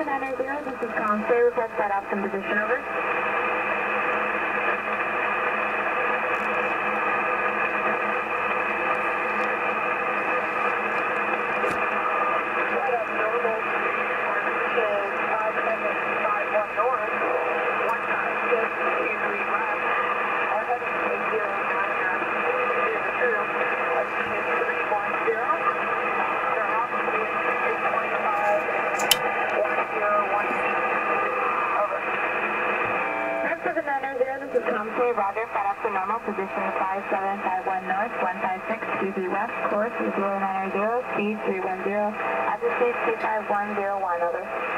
790, this is Comsta. Request that option position, over. Right up Noble, our position is 5751 north, 19623 left. Our heading is 09 at 02. Our speed is 310. Our altitude is 251010. Over. Next 790, this is Comsta. Roger, set up to normal. Position 5751 north, 156 west. Course is 090, speed 310. Altitude 25101, over.